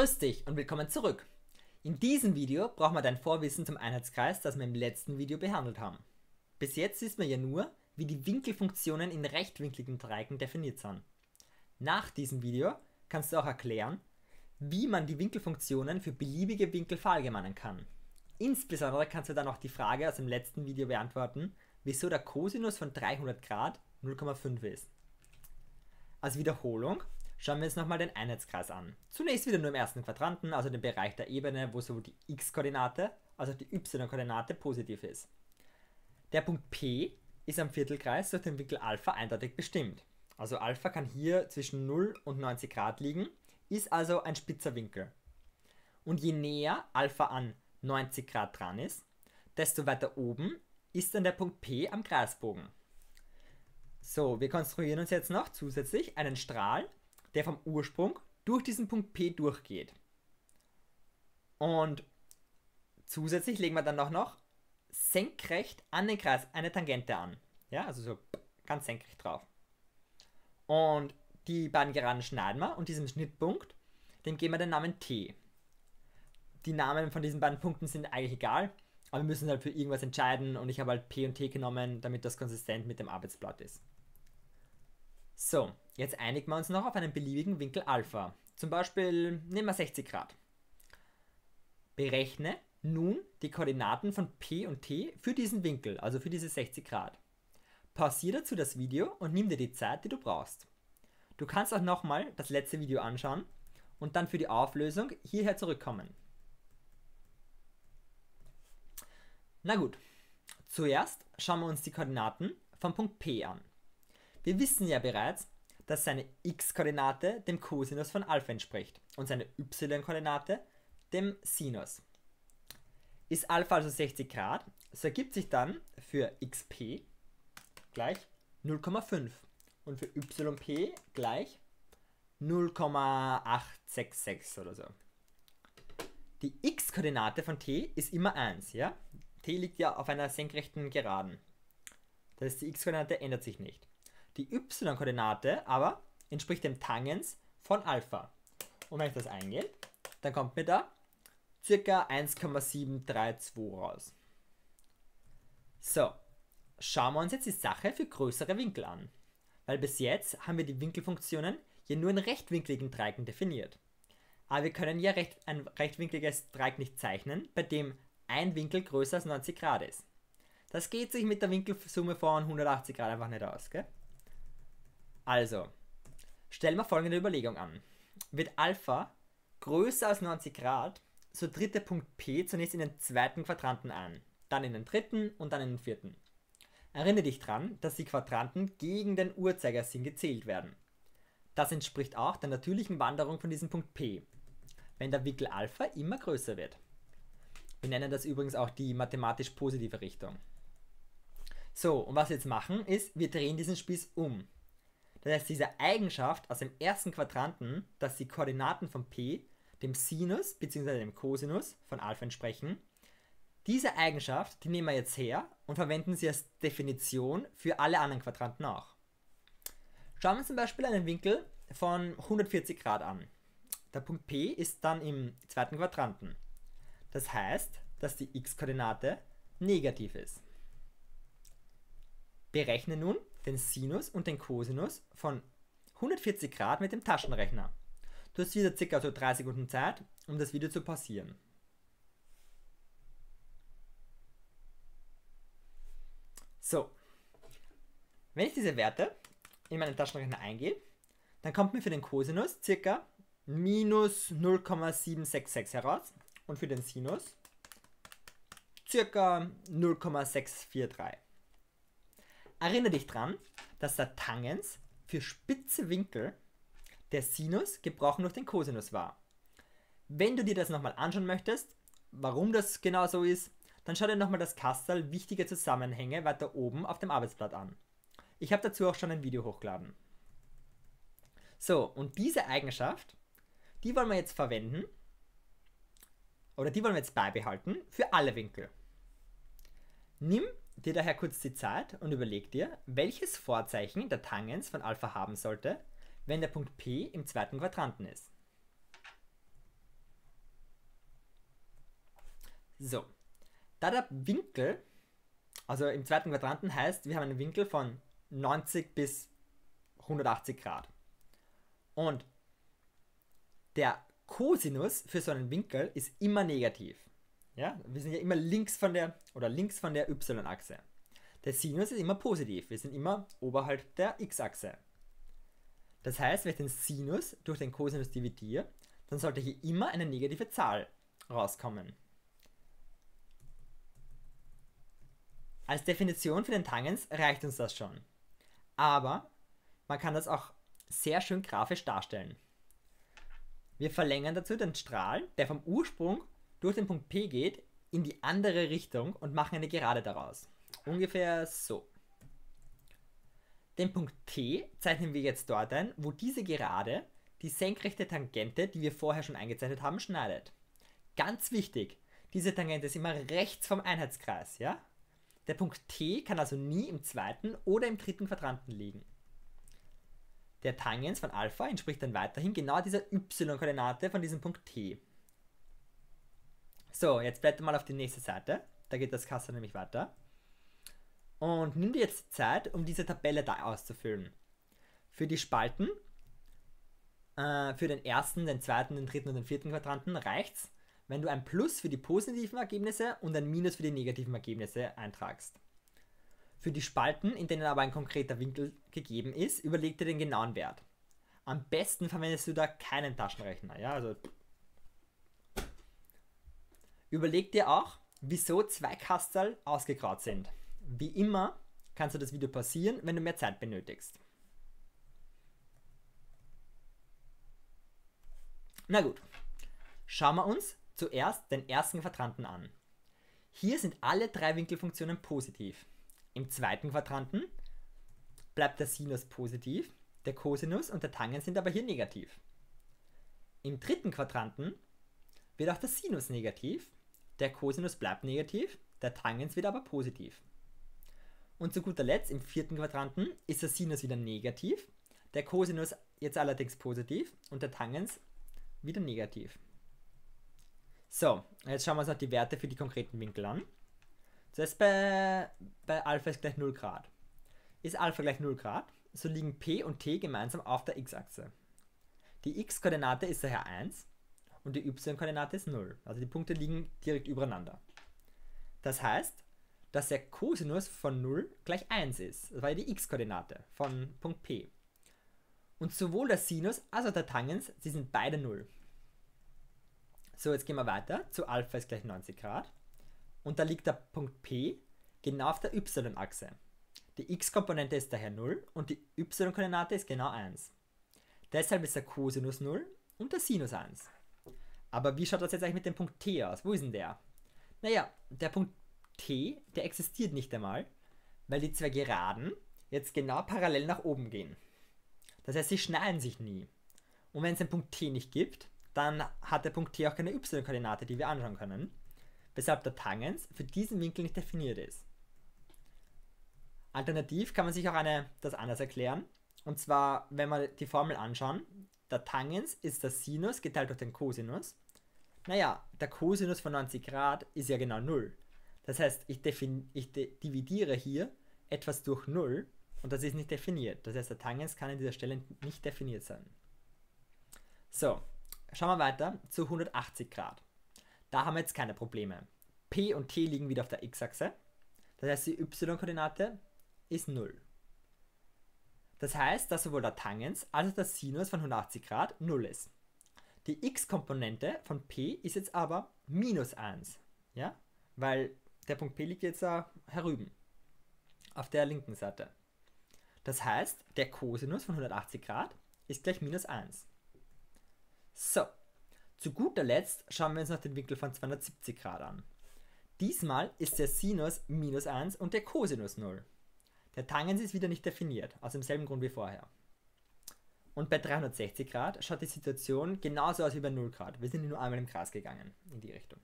Grüß dich und willkommen zurück. In diesem Video brauchen wir dein Vorwissen zum Einheitskreis, das wir im letzten Video behandelt haben. Bis jetzt wissen wir ja nur, wie die Winkelfunktionen in rechtwinkligen Dreiecken definiert sind. Nach diesem Video kannst du auch erklären, wie man die Winkelfunktionen für beliebige Winkel verallgemeinern kann. Insbesondere kannst du dann auch die Frage aus dem letzten Video beantworten, wieso der Cosinus von 300 Grad 0,5 ist. Als Wiederholung schauen wir uns nochmal den Einheitskreis an. Zunächst wieder nur im ersten Quadranten, also den Bereich der Ebene, wo sowohl die x-Koordinate als auch die y-Koordinate positiv ist. Der Punkt P ist am Viertelkreis durch den Winkel Alpha eindeutig bestimmt. Also Alpha kann hier zwischen 0 und 90 Grad liegen, ist also ein spitzer Winkel. Und je näher Alpha an 90 Grad dran ist, desto weiter oben ist dann der Punkt P am Kreisbogen. So, wir konstruieren uns jetzt noch zusätzlich einen Strahl, der vom Ursprung durch diesen Punkt P durchgeht. Und zusätzlich legen wir dann auch noch senkrecht an den Kreis eine Tangente an. Ja, also so ganz senkrecht drauf. Und die beiden Geraden schneiden wir und diesem Schnittpunkt, dem geben wir den Namen T. Die Namen von diesen beiden Punkten sind eigentlich egal, aber wir müssen halt für irgendwas entscheiden und ich habe halt P und T genommen, damit das konsistent mit dem Arbeitsblatt ist. So, jetzt einigen wir uns noch auf einen beliebigen Winkel Alpha. Zum Beispiel nehmen wir 60 Grad. Berechne nun die Koordinaten von P und T für diesen Winkel, also für diese 60 Grad. Pausiere dazu das Video und nimm dir die Zeit, die du brauchst. Du kannst auch nochmal das letzte Video anschauen und dann für die Auflösung hierher zurückkommen. Na gut, zuerst schauen wir uns die Koordinaten vom Punkt P an. Wir wissen ja bereits, dass seine x-Koordinate dem Cosinus von Alpha entspricht und seine y-Koordinate dem Sinus. Ist Alpha also 60 Grad, so ergibt sich dann für xp gleich 0,5 und für yp gleich 0,866 oder so. Die x-Koordinate von t ist immer 1, ja? t liegt ja auf einer senkrechten Geraden. Das heißt, die x-Koordinate ändert sich nicht. Die y-Koordinate aber entspricht dem Tangens von Alpha. Und wenn ich das eingehe, dann kommt mir da ca. 1,732 raus. So, schauen wir uns jetzt die Sache für größere Winkel an. Weil bis jetzt haben wir die Winkelfunktionen ja nur in rechtwinkligen Dreiecken definiert. Aber wir können ja recht, ein rechtwinkliges Dreieck nicht zeichnen, bei dem ein Winkel größer als 90 Grad ist. Das geht sich mit der Winkelsumme von 180 Grad einfach nicht aus, gell? Also, stellen wir folgende Überlegung an. Wird Alpha größer als 90 Grad, so tritt der Punkt P zunächst in den zweiten Quadranten ein, dann in den dritten und dann in den vierten. Erinnere dich dran, dass die Quadranten gegen den Uhrzeigersinn gezählt werden. Das entspricht auch der natürlichen Wanderung von diesem Punkt P, wenn der Winkel Alpha immer größer wird. Wir nennen das übrigens auch die mathematisch positive Richtung. So, und was wir jetzt machen ist, wir drehen diesen Spieß um. Das heißt, diese Eigenschaft aus dem ersten Quadranten, dass die Koordinaten von P dem Sinus bzw. dem Cosinus von Alpha entsprechen, diese Eigenschaft, die nehmen wir jetzt her und verwenden sie als Definition für alle anderen Quadranten auch. Schauen wir uns zum Beispiel einen Winkel von 140 Grad an. Der Punkt P ist dann im zweiten Quadranten. Das heißt, dass die x-Koordinate negativ ist. Berechne nun den Sinus und den Cosinus von 140 Grad mit dem Taschenrechner. Du hast wieder ca. so 3 Sekunden Zeit, um das Video zu pausieren. So, wenn ich diese Werte in meinen Taschenrechner eingehe, dann kommt mir für den Cosinus ca. minus 0,766 heraus und für den Sinus ca. 0,643. Erinnere dich dran, dass der Tangens für spitze Winkel der Sinus gebrochen durch den Cosinus war. Wenn du dir das nochmal anschauen möchtest, warum das genau so ist, dann schau dir nochmal das Kastel wichtige Zusammenhänge weiter oben auf dem Arbeitsblatt an. Ich habe dazu auch schon ein Video hochgeladen. So, und diese Eigenschaft, die wollen wir jetzt verwenden, oder die wollen wir jetzt beibehalten für alle Winkel. Nimm dir daher kurz die Zeit und überleg dir, welches Vorzeichen der Tangens von Alpha haben sollte, wenn der Punkt P im zweiten Quadranten ist. So, da der Winkel, also im zweiten Quadranten heißt, wir haben einen Winkel von 90 bis 180 Grad. Und der Cosinus für so einen Winkel ist immer negativ. Ja, wir sind ja immer links von der oder links von der y-Achse. Der Sinus ist immer positiv. Wir sind immer oberhalb der x-Achse. Das heißt, wenn ich den Sinus durch den Cosinus dividiere, dann sollte hier immer eine negative Zahl rauskommen. Als Definition für den Tangens reicht uns das schon. Aber man kann das auch sehr schön grafisch darstellen. Wir verlängern dazu den Strahl, der vom Ursprung durch den Punkt P geht, in die andere Richtung und machen eine Gerade daraus. Ungefähr so. Den Punkt T zeichnen wir jetzt dort ein, wo diese Gerade die senkrechte Tangente, die wir vorher schon eingezeichnet haben, schneidet. Ganz wichtig, diese Tangente ist immer rechts vom Einheitskreis, ja? Der Punkt T kann also nie im zweiten oder im dritten Quadranten liegen. Der Tangens von Alpha entspricht dann weiterhin genau dieser y-Koordinate von diesem Punkt T. So, jetzt blätter mal auf die nächste Seite. Da geht das Kassel nämlich weiter. Und nimm dir jetzt Zeit, um diese Tabelle da auszufüllen. Für die Spalten, äh, für den ersten, den zweiten, den dritten und den vierten Quadranten reicht's, wenn du ein Plus für die positiven Ergebnisse und ein Minus für die negativen Ergebnisse eintragst. Für die Spalten, in denen aber ein konkreter Winkel gegeben ist, überleg dir den genauen Wert. Am besten verwendest du da keinen Taschenrechner. Ja? Also überleg dir auch, wieso zwei Kastel ausgegraut sind. Wie immer kannst du das Video pausieren, wenn du mehr Zeit benötigst. Na gut, schauen wir uns zuerst den ersten Quadranten an. Hier sind alle drei Winkelfunktionen positiv. Im zweiten Quadranten bleibt der Sinus positiv, der Cosinus und der Tangens sind aber hier negativ. Im dritten Quadranten wird auch der Sinus negativ, der Cosinus bleibt negativ, der Tangens wird aber positiv. Und zu guter Letzt, im vierten Quadranten, ist der Sinus wieder negativ, der Cosinus jetzt allerdings positiv und der Tangens wieder negativ. So, jetzt schauen wir uns noch die Werte für die konkreten Winkel an. Zuerst bei, bei Alpha ist gleich 0 Grad. Ist Alpha gleich 0 Grad, so liegen P und T gemeinsam auf der x-Achse. Die x-Koordinate ist daher 1 und die y-Koordinate ist 0. Also die Punkte liegen direkt übereinander. Das heißt, dass der Cosinus von 0 gleich 1 ist. Das war ja die x-Koordinate von Punkt P. Und sowohl der Sinus als auch der Tangens, sie sind beide 0. So, jetzt gehen wir weiter zu Alpha ist gleich 90 Grad. Und da liegt der Punkt P genau auf der y-Achse. Die x-Komponente ist daher 0 und die y-Koordinate ist genau 1. Deshalb ist der Cosinus 0 und der Sinus 1. Aber wie schaut das jetzt eigentlich mit dem Punkt T aus? Wo ist denn der? Naja, der Punkt T, der existiert nicht einmal, weil die zwei Geraden jetzt genau parallel nach oben gehen. Das heißt, sie schneiden sich nie. Und wenn es den Punkt T nicht gibt, dann hat der Punkt T auch keine y-Koordinate, die wir anschauen können, weshalb der Tangens für diesen Winkel nicht definiert ist. Alternativ kann man sich auch eine, das anders erklären. Und zwar, wenn wir die Formel anschauen, der Tangens ist der Sinus geteilt durch den Cosinus. Naja, der Cosinus von 90 Grad ist ja genau 0. Das heißt, ich, ich dividiere hier etwas durch 0 und das ist nicht definiert. Das heißt, der Tangens kann an dieser Stelle nicht definiert sein. So, schauen wir weiter zu 180 Grad. Da haben wir jetzt keine Probleme. P und T liegen wieder auf der x-Achse. Das heißt, die y-Koordinate ist 0. Das heißt, dass sowohl der Tangens als auch der Sinus von 180 Grad 0 ist. Die x-Komponente von P ist jetzt aber minus 1. Ja? Weil der Punkt P liegt jetzt da herüben. Auf der linken Seite. Das heißt, der Cosinus von 180 Grad ist gleich minus 1. So, zu guter Letzt schauen wir uns noch den Winkel von 270 Grad an. Diesmal ist der Sinus minus 1 und der Cosinus 0. Der Tangens ist wieder nicht definiert, aus demselben Grund wie vorher. Und bei 360 Grad schaut die Situation genauso aus wie bei 0 Grad. Wir sind nur einmal im Kreis gegangen in die Richtung.